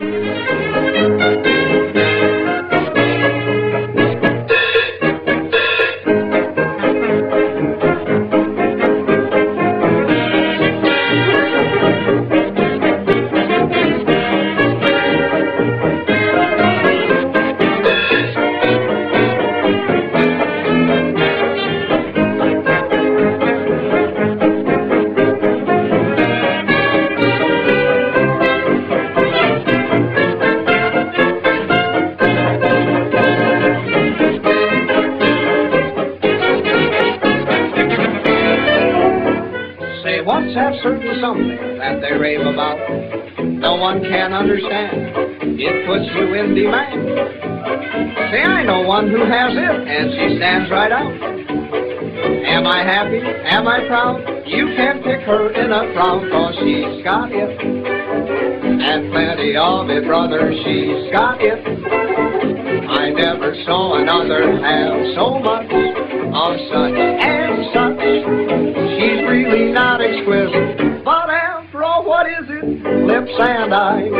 Say, what's that certain something that they rave about? No one can understand. It puts you in demand. See, I know one who has it, and she stands right out. Am I happy? Am I proud? You can't pick her in a crowd, cause she's got it. And plenty of it, brother, she's got it. I never saw another have so much of such And eyes,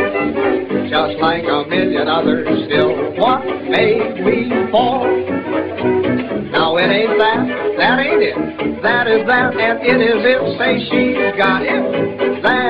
just like a million others. Still, what made we fall? Now it ain't that, that ain't it. That is that, and it is it. Say she's got it. That's